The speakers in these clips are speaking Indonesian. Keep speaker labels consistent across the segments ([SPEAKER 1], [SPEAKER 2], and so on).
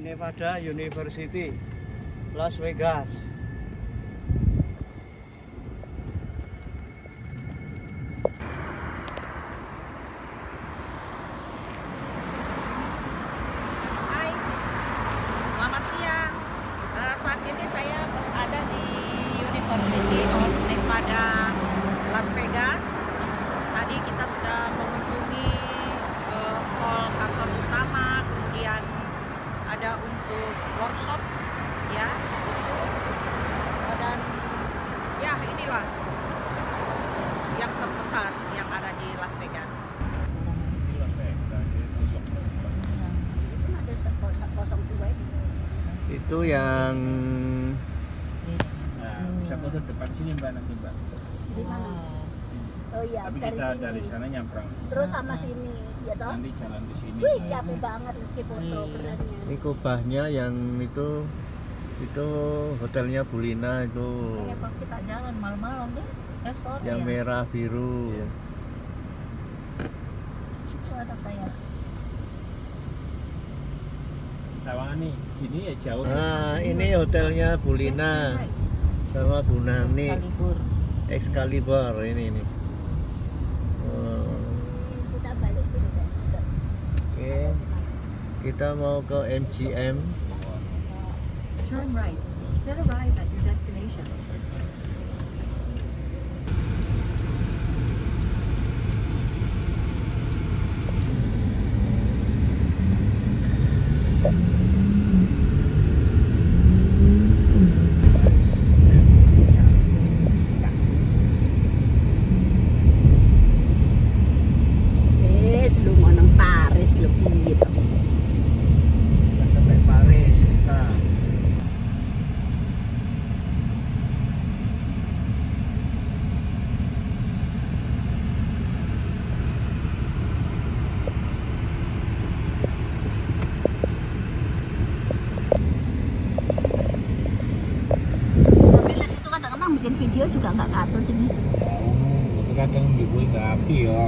[SPEAKER 1] Nevada University, Las Vegas.
[SPEAKER 2] Hai, selamat siang. Eh, saat ini saya berada di University of Nevada, Las Vegas. Tadi kita sudah mengunjungi eh, hall kantor utama, kemudian ada untuk workshop, ya, itu. Eh, dan ya inilah yang terbesar yang ada di Las Vegas.
[SPEAKER 1] Itu yang
[SPEAKER 3] Nah, bisa foto depan sini mbak nanti mbak.
[SPEAKER 4] Di mana? Oh iya,
[SPEAKER 3] Tapi
[SPEAKER 4] dari
[SPEAKER 3] kita
[SPEAKER 4] sini.
[SPEAKER 3] dari sana nyabrang.
[SPEAKER 4] Terus sama sini, ya toh?
[SPEAKER 3] Nanti jalan ke sini.
[SPEAKER 4] Wih, capek banget di foto
[SPEAKER 2] Iya.
[SPEAKER 4] kerennya.
[SPEAKER 1] ini kubahnya yang itu itu hotelnya Bulina itu
[SPEAKER 2] kalau kita jalan malam-malam deh, eh sore
[SPEAKER 1] yang
[SPEAKER 2] ya.
[SPEAKER 1] merah biru.
[SPEAKER 2] Itu ada kayak
[SPEAKER 3] Sawangan nih, gini ya jauh.
[SPEAKER 1] Nah, ini hotelnya Bulina sama Bunani
[SPEAKER 2] Excalibur.
[SPEAKER 1] Excalibur ini ini. Oh,
[SPEAKER 4] Kita balik sini deh.
[SPEAKER 1] Oke, kita mau ke MGM.
[SPEAKER 5] Turn right, then arrive at your destination.
[SPEAKER 4] Wes, Lu gitu.
[SPEAKER 1] Sampai Paris kita.
[SPEAKER 4] Bikin video juga nggak katut ini.
[SPEAKER 3] Oh, kadang di gue nggak api ya.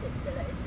[SPEAKER 4] said that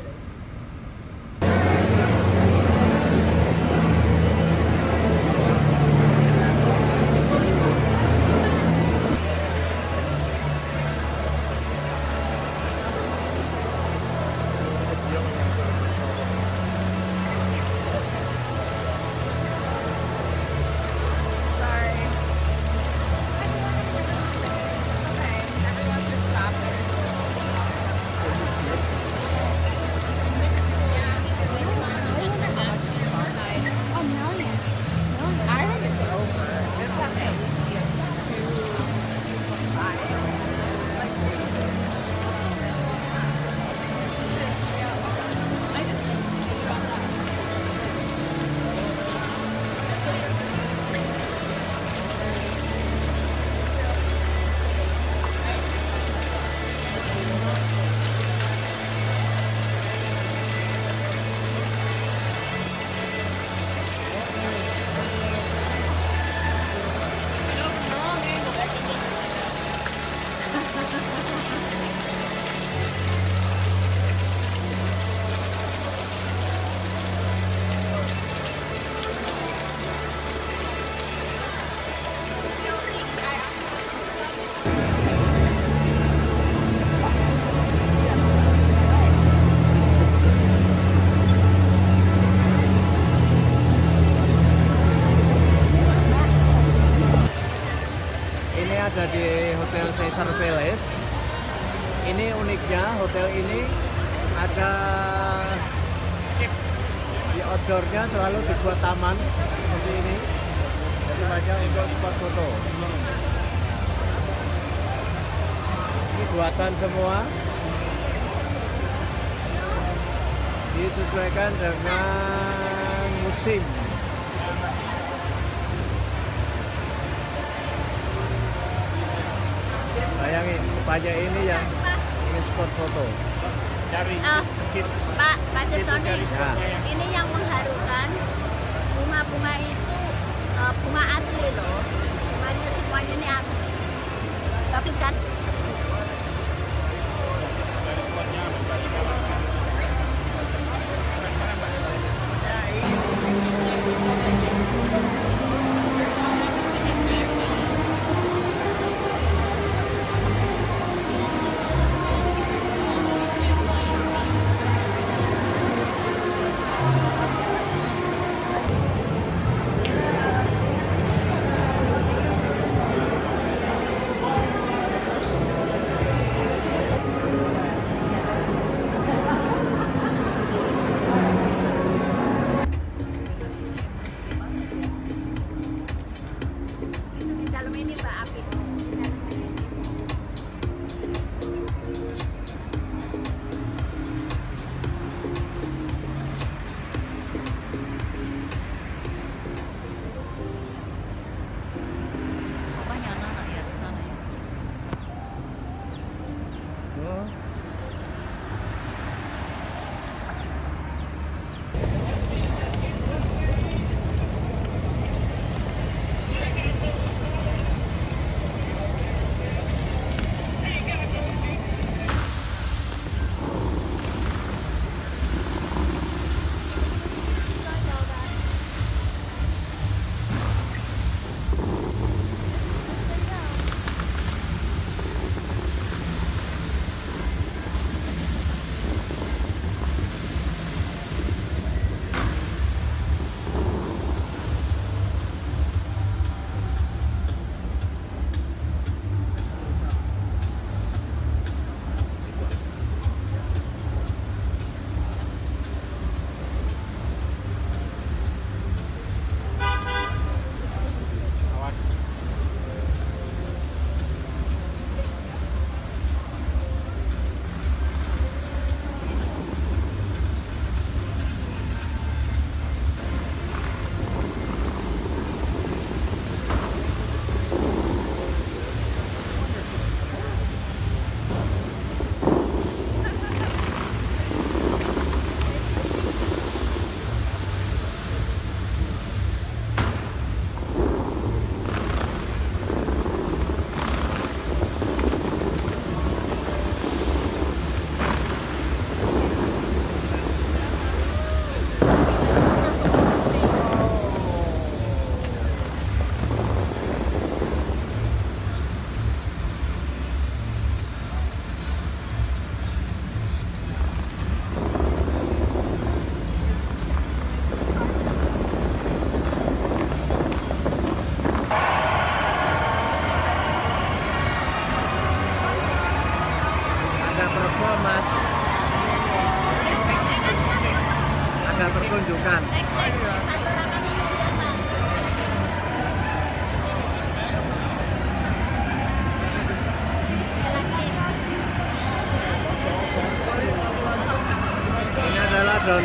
[SPEAKER 4] berada di Hotel Caesar Palace.
[SPEAKER 3] Ini
[SPEAKER 4] uniknya
[SPEAKER 6] hotel ini ada di outdoornya selalu dibuat taman seperti ini. Jadi banyak untuk spot foto. Ini buatan semua. Disesuaikan dengan musim. Bayangin banyak ini yang ingin spot foto
[SPEAKER 3] Cari
[SPEAKER 4] Ah.
[SPEAKER 3] sit
[SPEAKER 4] Pak, Pak Tirtoni,
[SPEAKER 6] ya
[SPEAKER 4] ini yang mengharukan bunga-bunga itu eh, bunga asli loh. Bunganya semuanya ini asli. Bagus kan?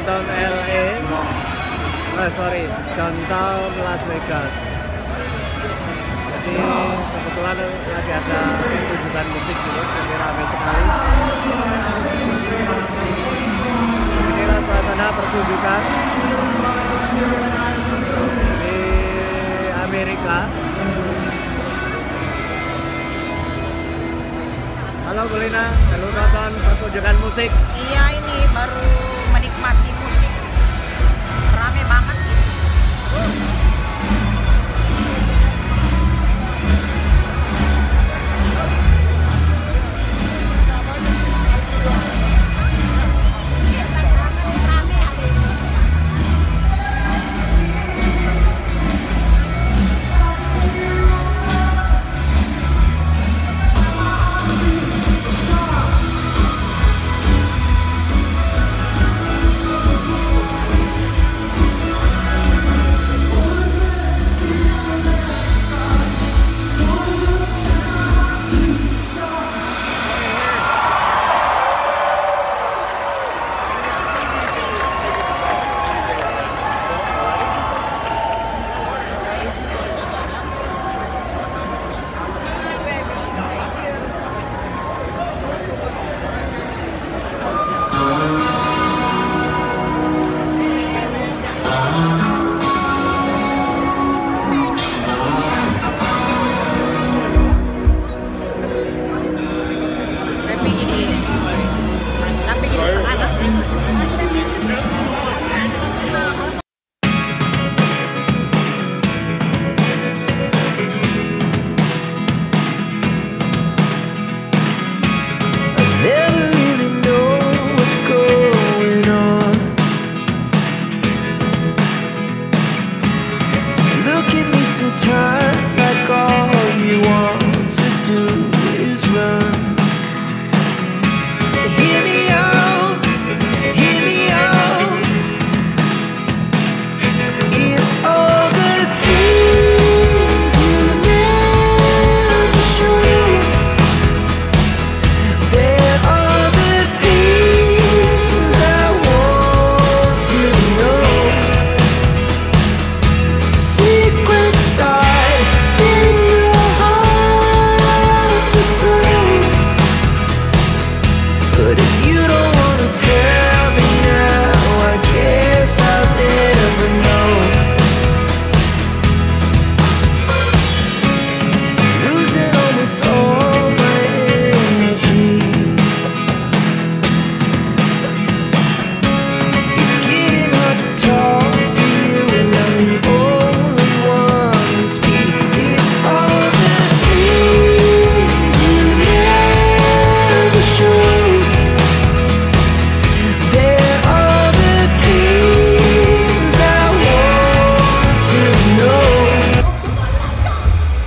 [SPEAKER 6] Downtown LA. Oh, sorry, downtown Las Vegas. Jadi kebetulan lagi ada pertunjukan musik gitu, jadi ramai sekali. Inilah suasana pertunjukan di Amerika. Halo Belina, lalu nonton pertunjukan musik.
[SPEAKER 2] Iya ini baru